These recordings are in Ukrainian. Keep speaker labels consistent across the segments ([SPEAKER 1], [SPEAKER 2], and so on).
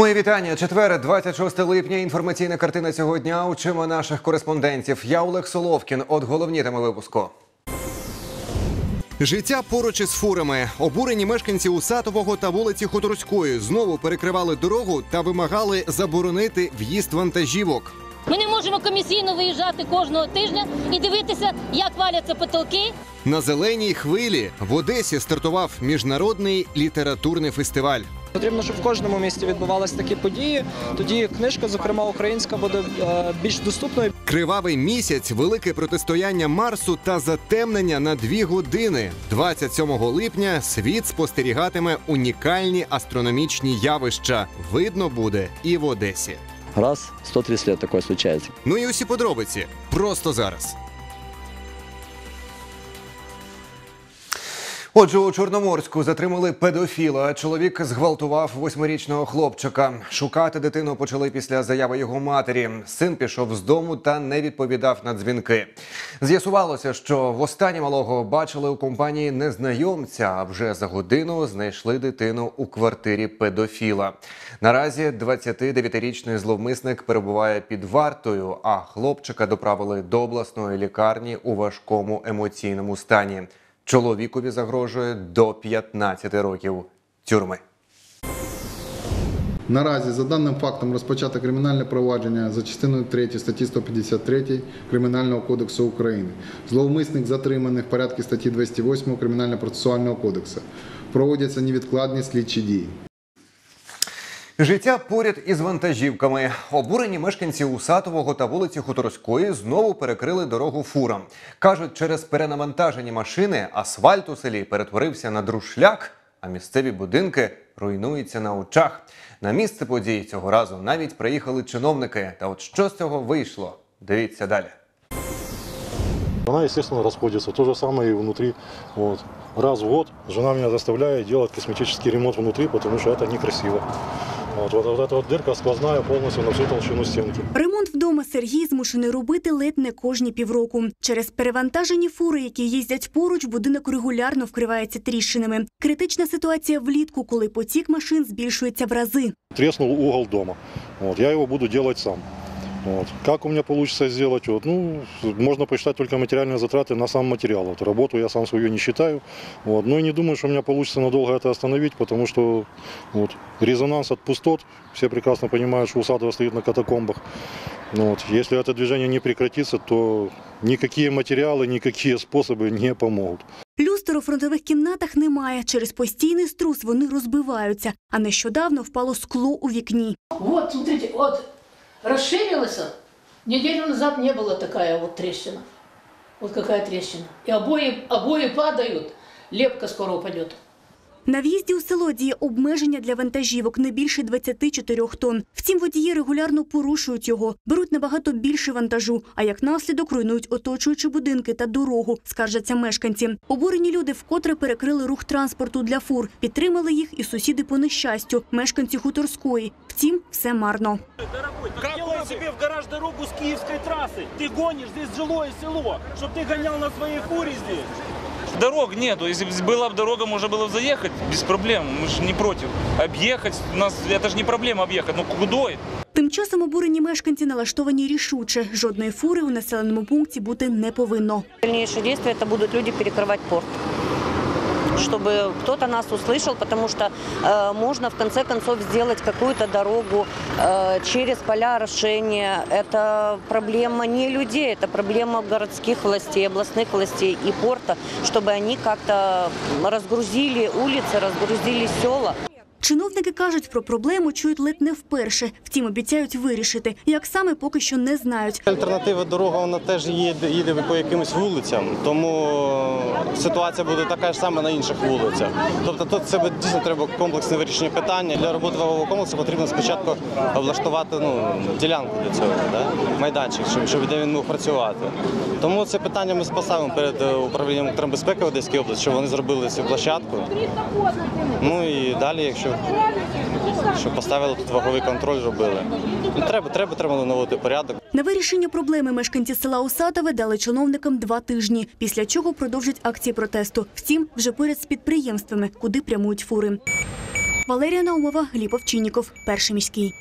[SPEAKER 1] Мої вітання. Четвер, 26 липня. Інформаційна картина цього дня. Учимо наших кореспондентів. Я Олег Соловкін. От головні теми випуску. Життя поруч із фурами. Обурені мешканці Усатового та вулиці Хуторської знову перекривали дорогу та вимагали заборонити в'їзд вантажівок.
[SPEAKER 2] Ми не можемо комісійно виїжджати кожного тижня і дивитися, як валяться потолки.
[SPEAKER 1] На зеленій хвилі в Одесі стартував міжнародний літературний фестиваль.
[SPEAKER 3] Потрібно, щоб в кожному місті відбувалися такі події. Тоді книжка, зокрема українська, буде е, більш доступною.
[SPEAKER 1] Кривавий місяць, велике протистояння Марсу та затемнення на дві години. 27 липня світ спостерігатиме унікальні астрономічні явища. Видно буде і в Одесі.
[SPEAKER 4] Раз в 130 лет такое случается.
[SPEAKER 1] Ну і усі подробиці просто зараз. Отже, у Чорноморську затримали педофіла. Чоловік зґвалтував восьмирічного хлопчика. Шукати дитину почали після заяви його матері. Син пішов з дому та не відповідав на дзвінки. З'ясувалося, що востаннє малого бачили у компанії незнайомця, а вже за годину знайшли дитину у квартирі педофіла. Наразі 29-річний зловмисник перебуває під вартою, а хлопчика доправили до обласної лікарні у важкому емоційному стані. Чоловікові загрожує до 15 років тюрми.
[SPEAKER 5] Наразі за даним фактом розпочато кримінальне провадження за частиною 3 статті 153 Кримінального кодексу України. Зловмисник затриманий в порядку статті 208 Кримінально-процесуального кодексу. Проводяться невідкладні слідчі дії.
[SPEAKER 1] Життя поряд із вантажівками. Обурені мешканці Усатового та вулиці Хуторської знову перекрили дорогу фурам. Кажуть, через перенавантажені машини асфальт у селі перетворився на друшляк, а місцеві будинки руйнуються на очах. На місце подій цього разу навіть приїхали чиновники. Та от що з цього вийшло? Дивіться далі.
[SPEAKER 6] Она, естественно, расходится. То же самое и внутри. Вот. Раз в год жена меня заставляет делать косметический ремонт внутри, потому что это некрасиво. Вот, от, от вот дырка сквозная полностью на всю толщину стінки.
[SPEAKER 7] Ремонт вдома Сергій змушений робити ледь не кожні півроку. Через перевантажені фури, які їздять поруч, будинок регулярно вкривається тріщинами. Критична ситуація влітку, коли потік машин збільшується в рази.
[SPEAKER 6] Треснув угол дома. От, я його буду робити сам. Вот. Как у меня получится сделать? Вот, ну, можно посчитать только материальные затраты на сам материал. Вот, работу я сам свою не считаю. Вот. Но и не думаю, что у меня получится надолго это остановить, потому что вот, резонанс от пустот, все прекрасно понимают, что Усадова стоит на катакомбах. Ну, вот. Если это движение не прекратится, то никакие материалы, никакие способы не помогут.
[SPEAKER 7] Люстр у фронтових кімнатах немає. Через постійний струс вони розбиваються. А нещодавно впало скло у вікні.
[SPEAKER 8] Вот, смотрите, вот расширилось. Неделю назад не было такая вот трещина. Вот какая трещина. И обои, обои падают, лепка скоро упадет.
[SPEAKER 7] На в'їзді у село діє обмеження для вантажівок не більше 24 тонн. Втім, водії регулярно порушують його, беруть набагато більше вантажу, а як наслідок руйнують оточуючі будинки та дорогу, скаржаться мешканці. Обурені люди вкотре перекрили рух транспорту для фур. Підтримали їх і сусіди по нещастю, мешканці Хуторської. Втім, все марно.
[SPEAKER 9] Делай себе в гараж дорогу с киевской трассы. Ты гонишь, здесь жилое село, чтобы ты гонял на своей фуре здесь.
[SPEAKER 10] Дорог нету. Если бы была бы дорога, можно было бы заехать без проблем. Мы же не против. Объехать, у нас это же не проблема объехать. Ну куда?
[SPEAKER 7] Тим часом обурені мешканці налаштовані рішуче. Жодної фури у населеному пункті бути не повинно.
[SPEAKER 11] Дальнейшие действия это будут люди перекрывать порт чтобы кто-то нас услышал, потому что э, можно в конце концов сделать какую-то дорогу э, через поля орошения. Это проблема не людей, это проблема городских властей, областных властей и порта, чтобы они как-то разгрузили улицы, разгрузили села.
[SPEAKER 7] Чиновники кажуть, про проблему чують ледь не вперше. Втім, обіцяють вирішити. Як саме поки що не знають.
[SPEAKER 12] Альтернатива дорога вона теж їде, їде по якимось вулицям, тому ситуація буде така ж сама на інших вулицях. Тобто тут це дійсно треба комплексне вирішення питання. Для роботи вагового комплексу потрібно спочатку облаштувати ну, ділянку для цього, да? майданчик, щоб, щоб де він мог працювати. Тому це питання ми поставимо перед е, управлінням електробезпеки в Одеській області, щоб вони зробили цю площадку. Ну і далі, якщо щоб поставили тут ваговий контроль, робили. Ну, треба, треба, треба наводити порядок.
[SPEAKER 7] На вирішення проблеми мешканці села Усатове дали чиновникам два тижні, після чого продовжать акції протесту. Втім, вже поряд з підприємствами, куди прямують фури. Валерія Наумова, Гліб Овчинніков, перший міський.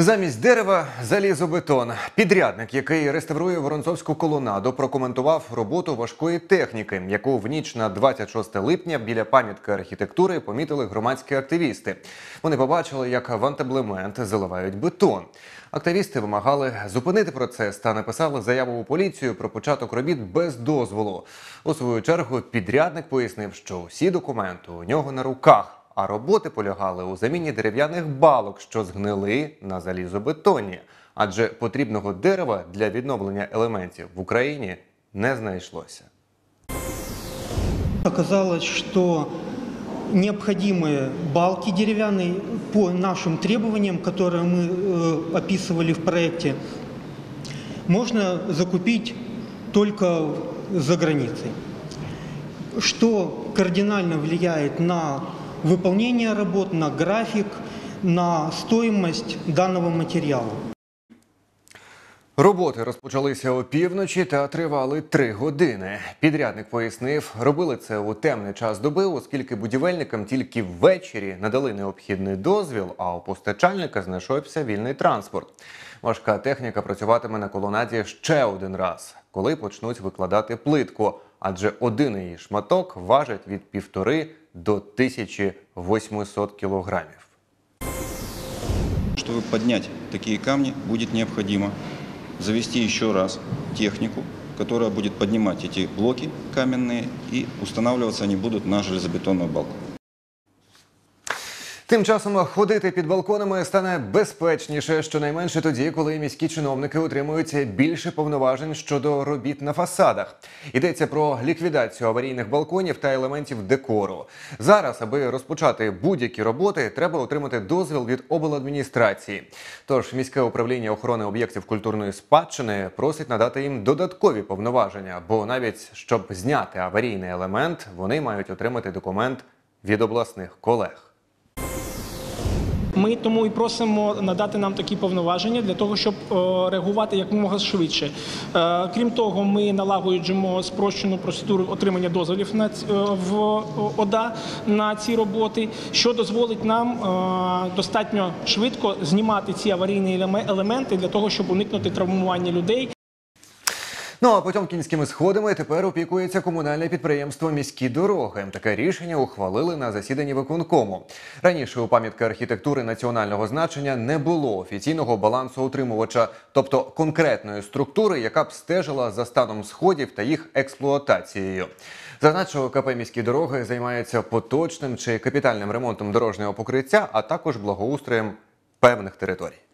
[SPEAKER 1] Замість дерева залізобетон. Підрядник, який реставрує Воронцовську колонаду, прокоментував роботу важкої техніки, яку в ніч на 26 липня біля пам'ятки архітектури помітили громадські активісти. Вони побачили, як в антаблемент заливають бетон. Активісти вимагали зупинити процес та написали заяву у поліцію про початок робіт без дозволу. У свою чергу підрядник пояснив, що усі документи у нього на руках. А роботи полягали у заміні дерев'яних балок, що згнили на залізобетоні. Адже потрібного дерева для відновлення елементів в Україні не знайшлося.
[SPEAKER 13] Оказалось, что необходимые балки деревянные по нашим требованиям, которые мы э, описывали в проекте, можно закупить только за границей, что кардинально влияет на выполнение работ, на график, на стоимость данного материала.
[SPEAKER 1] Роботи розпочалися опівночі та тривали три години. Підрядник пояснив, робили це у темний час доби, оскільки будівельникам тільки ввечері надали необхідний дозвіл, а у постачальника знайшовся вільний транспорт. Важка техніка працюватиме на колонаді ще один раз, коли почнуть викладати плитку, адже один її шматок важить від півтори до 1800 кілограмів.
[SPEAKER 14] Чтобы поднять такие камни, будет необходимо завести еще раз технику, которая будет поднимать эти блоки каменные, и устанавливаться они будут на железобетонную балку.
[SPEAKER 1] Тим часом ходити під балконами стане безпечніше, щонайменше тоді, коли міські чиновники отримують більше повноважень щодо робіт на фасадах. Йдеться про ліквідацію аварійних балконів та елементів декору. Зараз, аби розпочати будь-які роботи, треба отримати дозвіл від обладміністрації. Тож міське управління охорони об'єктів культурної спадщини просить надати їм додаткові повноваження, бо навіть щоб зняти аварійний елемент, вони мають отримати документ від обласних колег.
[SPEAKER 15] Ми тому і просимо надати нам такі повноваження для того, щоб е, реагувати якомога швидше. Е, Крім того, ми налагоджуємо спрощену процедуру отримання дозволів на е, в ОДА на ці роботи, що дозволить нам достатньо швидко знімати ці аварійні елементи для того, щоб уникнути травмування людей.
[SPEAKER 1] Ну а Потьомкінськими сходами тепер опікується комунальне підприємство Міські дороги. Таке рішення ухвалили на засіданні виконкому. Раніше у пам'ятки архітектури національного значення не було офіційного балансу утримувача, тобто конкретної структури, яка б стежила за станом сходів та їх експлуатацією. Зазначу, КП міські дороги займається поточним чи капітальним ремонтом дорожнього покриття, а також благоустроєм певних територій.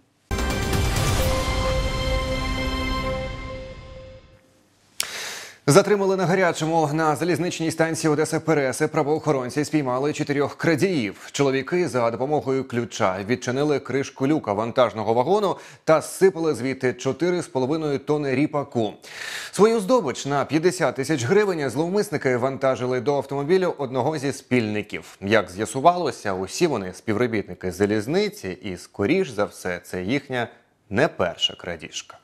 [SPEAKER 1] Затримали на гарячому на залізничній станції Одеса Переси. Правоохоронці спіймали чотирьох крадіїв. Чоловіки за допомогою ключа відчинили кришку люка вантажного вагону та сипали звідти 4,5 тони ріпаку. Свою здобич на 50 тисяч гривень зловмисники вантажили до автомобілю одного зі спільників. Як з'ясувалося, усі вони співробітники залізниці, і скоріш за все, це їхня не перша крадіжка.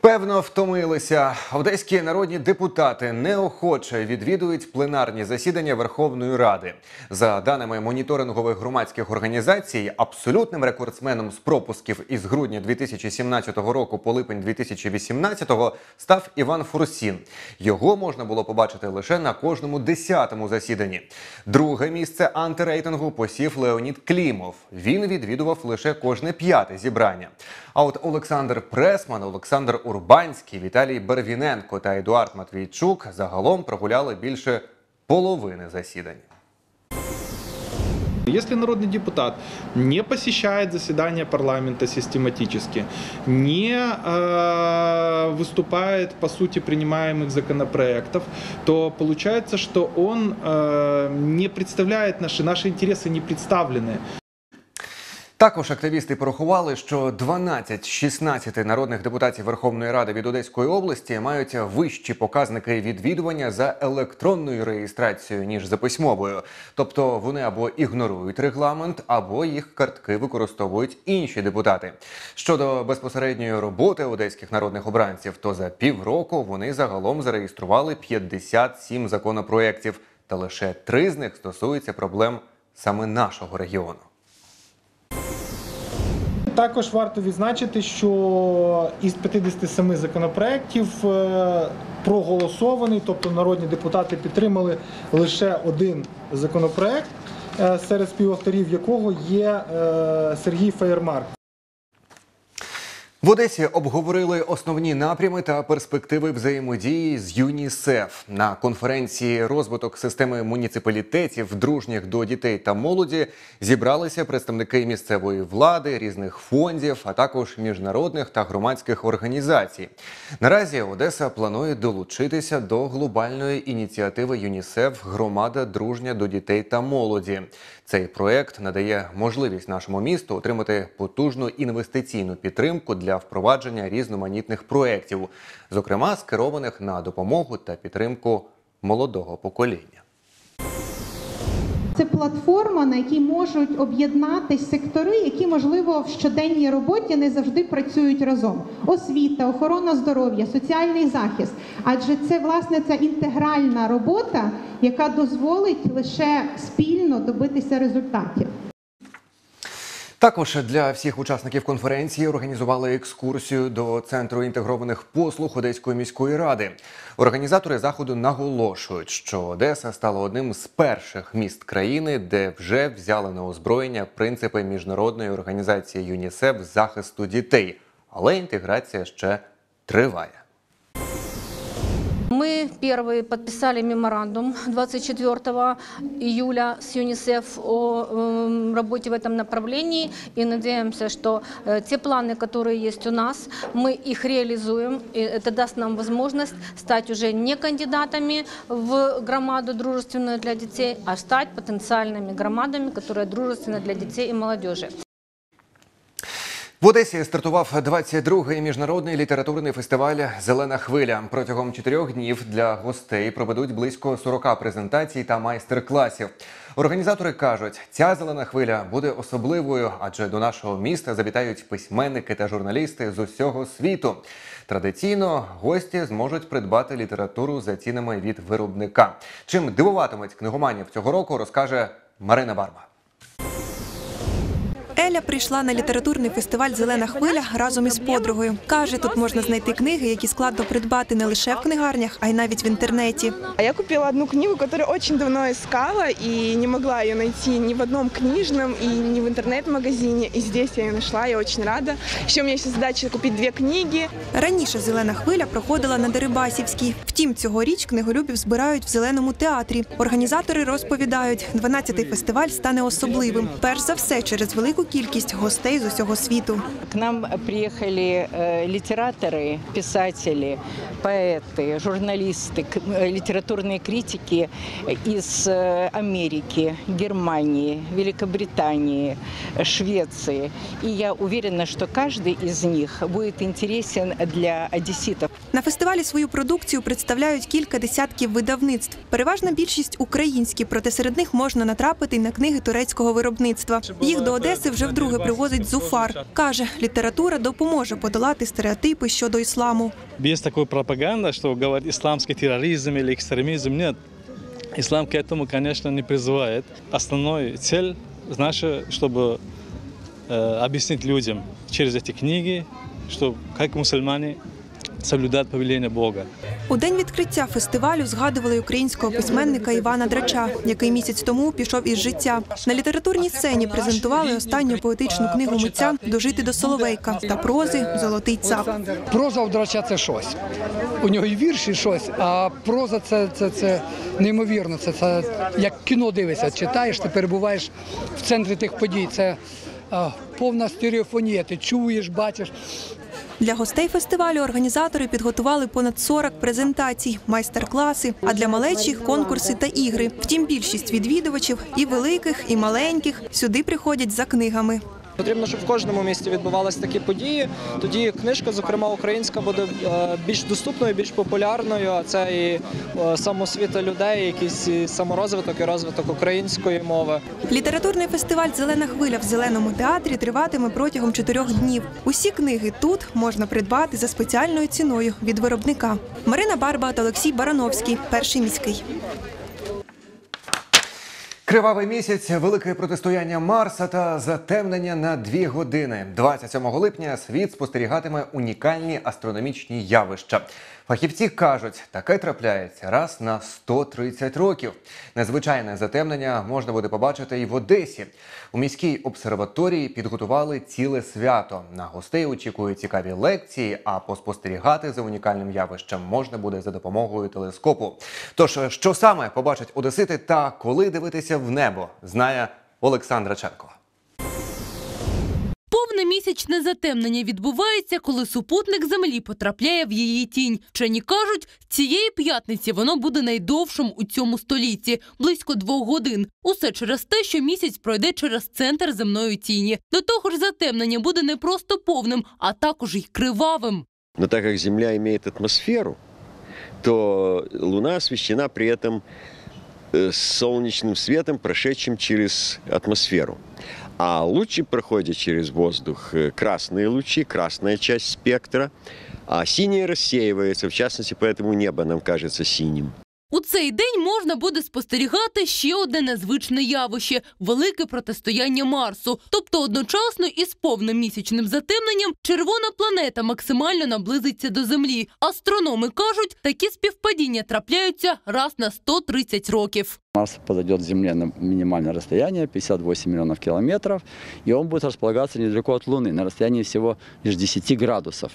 [SPEAKER 1] Певно, втомилися. Одеські народні депутати неохоче відвідують пленарні засідання Верховної Ради. За даними моніторингових громадських організацій, абсолютним рекордсменом з пропусків із грудня 2017 року по липень 2018 став Іван Фурсін. Його можна було побачити лише на кожному десятому засіданні. Друге місце антирейтингу посів Леонід Клімов. Він відвідував лише кожне п'яте зібрання. А от Олександр Пресман, Олександр Урбанський, Віталій Барвіненко та Едуард Матвійчук загалом прогуляли більше половини засідань.
[SPEAKER 16] Если народный депутат не посещает заседания парламента систематически, не э, выступает по сути принимаемых законопроектов, то получается, что он э, не представляет наши, наши интересы не представлены.
[SPEAKER 1] Також активісти порахували, що 12 з 16 народних депутатів Верховної Ради від Одеської області мають вищі показники відвідування за електронною реєстрацією ніж за письмовою. Тобто вони або ігнорують регламент, або їх картки використовують інші депутати. Щодо безпосередньої роботи одеських народних обранців, то за півроку вони загалом зареєстрували 57 законопроєктів, та лише три з них стосуються проблем саме нашого регіону.
[SPEAKER 15] Також варто відзначити, що із 57 законопроєктів е, проголосований, тобто народні депутати підтримали лише один законопроєкт, е, серед співавторів якого є е, Сергій Феєрмарк.
[SPEAKER 1] В Одесі обговорили основні напрями та перспективи взаємодії з ЮНІСЕФ на конференції розвиток системи муніципалітетів, дружніх до дітей та молоді зібралися представники місцевої влади, різних фондів, а також міжнародних та громадських організацій. Наразі Одеса планує долучитися до глобальної ініціативи ЮНІСЕФ Громада дружня до дітей та молоді. Цей проект надає можливість нашому місту отримати потужну інвестиційну підтримку для впровадження різноманітних проєктів, зокрема скерованих на допомогу та підтримку молодого покоління.
[SPEAKER 17] Це платформа, на якій можуть об'єднатись сектори, які, можливо, в щоденній роботі не завжди працюють разом: освіта, охорона здоров'я, соціальний захист. Адже це власне ця інтегральна робота, яка дозволить лише спільно добитися результатів.
[SPEAKER 1] Також для всіх учасників конференції організували екскурсію до центру інтегрованих послуг Одеської міської ради. Організатори заходу наголошують, що Одеса стала одним з перших міст країни, де вже взяли на озброєння принципи міжнародної організації ЮНІСЕФ захисту дітей, але інтеграція ще триває.
[SPEAKER 18] Мы первые подписали меморандум 24 июля с ЮНИСЕФ о э, работе в этом направлении и надеемся, что э, те планы, которые есть у нас, мы их реализуем. И это даст нам возможность стать уже не кандидатами в громаду дружественную для детей, а стать потенциальными громадами, которые дружественны для детей и молодежи.
[SPEAKER 1] В Одесі стартував 22-й міжнародний літературний фестиваль Зелена хвиля. Протягом чотирьох днів для гостей проведуть близько 40 презентацій та майстер-класів. Організатори кажуть, ця зелена хвиля буде особливою, адже до нашого міста завітають письменники та журналісти з усього світу. Традиційно гості зможуть придбати літературу за цінами від виробника. Чим дивуватимуть книгоманів цього року, розкаже Марина Барма.
[SPEAKER 19] Еля прийшла на літературний фестиваль Зелена хвиля разом із подругою. Каже, тут можна знайти книги, які складно придбати не лише в книгарнях, а й навіть в інтернеті.
[SPEAKER 20] А Я купила одну книгу, которую очень давно искала и не могла ее найти ни в одном книжном и ни в интернет-магазине. И здесь я ее нашла, я очень рада. Еще у меня сейчас задача купить две книги.
[SPEAKER 19] Раніше зелена хвиля проходила на Дерибасівській. Втім, цьогоріч книголюбів збирають в зеленому театрі. Організатори розповідають, 12-й фестиваль стане особливим. Перш за все, через велику кількість гостей з усього світу.
[SPEAKER 21] К нам приехали э, литераторы, писатели, поэты, журналисты, к- э, литературные критики из э, Америки, Германии, Великобритании, э, Швеции. И я уверена, что каждый из них будет интересен для одесситов.
[SPEAKER 19] На фестивалі свою продукцію представляють кілька десятків видавництв. Переважна більшість українські, проте серед них можна натрапити й на книги турецького виробництва. Їх до Одеси вже вдруге привозить Зуфар. Каже, література допоможе подолати стереотипи щодо ісламу.
[SPEAKER 22] Без такой пропаганды, что говорит исламский терроризм или экстремизм, нет. Ислам к этому, конечно, не призывает. Основной цель наша, чтобы э, объяснить людям через эти книги, что как мусульмане соблюдают повеление Бога.
[SPEAKER 19] У день відкриття фестивалю згадували українського письменника Івана Драча, який місяць тому пішов із життя. На літературній сцені презентували останню поетичну книгу митця Дожити до Соловейка та прози Золотий цап.
[SPEAKER 23] Проза у Драча це щось. У нього і вірші щось, а проза це, це, це неймовірно. Це, це як кіно дивишся, читаєш, ти перебуваєш в центрі тих подій. Це а, повна стереофонія. Ти чуєш, бачиш.
[SPEAKER 19] Для гостей фестивалю організатори підготували понад 40 презентацій, майстер-класи, а для малечіх конкурси та ігри. Втім, більшість відвідувачів і великих, і маленьких сюди приходять за книгами.
[SPEAKER 24] Потрібно, щоб в кожному місті відбувалися такі події. Тоді книжка, зокрема українська, буде е, більш доступною, більш популярною. А це і е, самосвіта людей, якийсь саморозвиток і розвиток української мови.
[SPEAKER 19] Літературний фестиваль Зелена хвиля в зеленому театрі триватиме протягом чотирьох днів. Усі книги тут можна придбати за спеціальною ціною від виробника. Марина Барба та Олексій Барановський, перший міський.
[SPEAKER 1] Кривавий місяць, велике протистояння Марса та затемнення на дві години. 27 липня світ спостерігатиме унікальні астрономічні явища. Фахівці кажуть, таке трапляється раз на 130 років. Незвичайне затемнення можна буде побачити і в Одесі. У міській обсерваторії підготували ціле свято. На гостей очікують цікаві лекції, а поспостерігати за унікальним явищем можна буде за допомогою телескопу. Тож, що саме побачать одесити та коли дивитися в небо, знає Олександра Ченко
[SPEAKER 25] Повне місячне затемнення відбувається, коли супутник Землі потрапляє в її тінь. Вчені кажуть, цієї п'ятниці воно буде найдовшим у цьому столітті близько двох годин. Усе через те, що місяць пройде через центр земної тіні. До того ж, затемнення буде не просто повним, а також й кривавим.
[SPEAKER 26] Но так как Земля имеет атмосферу, то Луна освещена при этом э, солнечным светом, прошедшим через атмосферу. А лучи проходят через воздух э, красные лучи, красная часть спектра, а синее рассеивается, в частности, поэтому небо нам кажется синим.
[SPEAKER 25] У цей день можна буде спостерігати ще одне незвичне явище велике протистояння Марсу. Тобто, одночасно із повним місячним затемненням червона планета максимально наблизиться до Землі. Астрономи кажуть, такі співпадіння трапляються раз на 130 років.
[SPEAKER 27] Марс подойдет к Земле на минимальное расстояние, 58 миллионов километров, и он будет располагаться недалеко от Луны, на расстоянии всего лишь 10 градусов.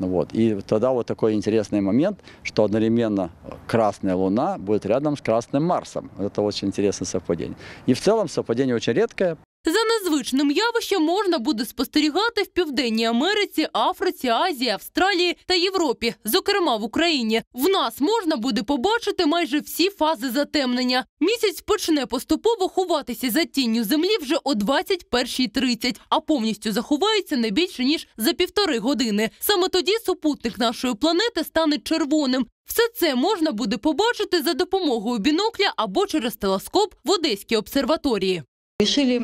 [SPEAKER 27] Ну Вот. И тогда вот такой интересный момент, что одновременно Красная Луна будет рядом с Красным Марсом. Это очень интересное совпадение. И в целом совпадение очень редкое,
[SPEAKER 25] За незвичним явищем можна буде спостерігати в Південній Америці, Африці, Азії, Австралії та Європі, зокрема в Україні. В нас можна буде побачити майже всі фази затемнення. Місяць почне поступово ховатися за тінню землі вже о 21.30, а повністю заховається не більше ніж за півтори години. Саме тоді супутник нашої планети стане червоним. Все це можна буде побачити за допомогою бінокля або через телескоп в Одеській обсерваторії.
[SPEAKER 28] Решили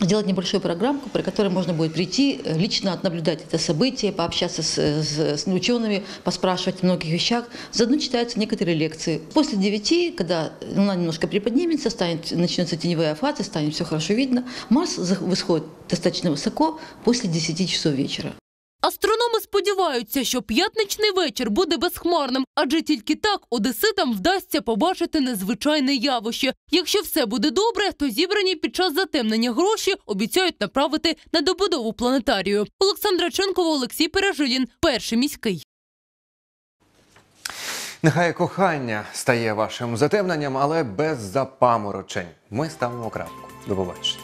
[SPEAKER 28] сделать небольшую программку, при которой можно будет прийти, э, лично наблюдать это событие, пообщаться с, с, с учеными, поспрашивать о многих вещах. Заодно читаются некоторые лекции. После 9, когда луна немножко приподнимется, станет, начнется теневая фаза, станет все хорошо видно, Марс восходит достаточно высоко после 10 часов вечера.
[SPEAKER 25] Астрономи сподіваються, що п'ятничний вечір буде безхмарним, адже тільки так одеситам вдасться побачити незвичайне явище. Якщо все буде добре, то зібрані під час затемнення гроші обіцяють направити на добудову планетарію. Олександра Ченкова, Олексій Пережилін, перший міський.
[SPEAKER 1] Нехай кохання стає вашим затемненням, але без запаморочень. Ми ставимо крапку. До побачення.